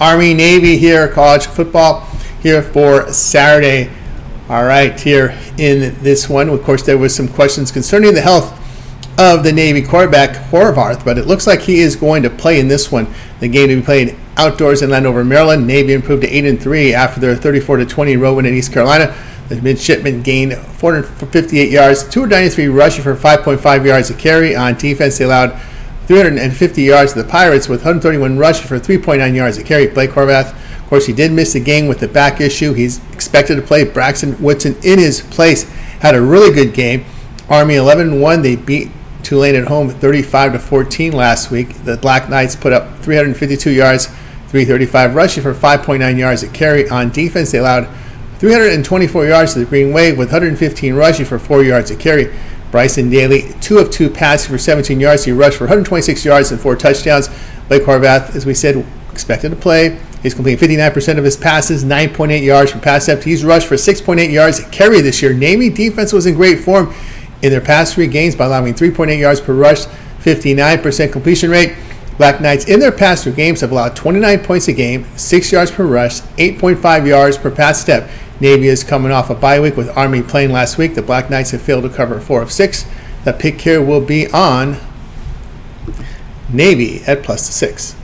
Army Navy here, college football here for Saturday. All right, here in this one, of course, there was some questions concerning the health of the Navy quarterback Horvath, but it looks like he is going to play in this one. The game to be played outdoors in Landover, Maryland. Navy improved to eight and three after their 34 to 20 road win in East Carolina. The midshipmen gained 458 yards, 293 rushing for 5.5 yards a carry. On defense, they allowed 350 yards to the Pirates with 131 rushing for 3.9 yards a carry. Blake Horvath, of course, he did miss the game with the back issue. He's expected to play. Braxton Woodson in his place had a really good game. Army 11-1. They beat Tulane at home 35 to 14 last week. The Black Knights put up 352 yards, 335 rushing for 5.9 yards a carry. On defense, they allowed 324 yards to the Green Wave with 115 rushing for 4 yards a carry. Bryson Daily, two of two passing for 17 yards. He rushed for 126 yards and four touchdowns. Blake Horvath, as we said, expected to play. He's completing 59% of his passes, 9.8 yards per pass attempt. He's rushed for 6.8 yards carry this year. Navy defense was in great form in their past three games by allowing 3.8 yards per rush, 59% completion rate. Black Knights in their past three games have allowed 29 points a game, 6 yards per rush, 8.5 yards per pass step. Navy is coming off a bye week with Army playing last week. The Black Knights have failed to cover four of six. The pick here will be on Navy at plus six.